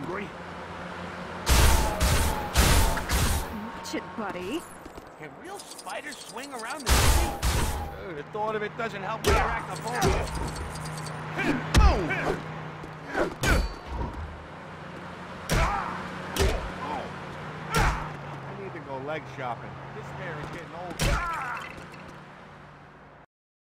hungry. Watch it, buddy. Can real spiders swing around the city? Uh, the thought of it doesn't help with arachnophobia. I need to go leg shopping. This hair is getting old.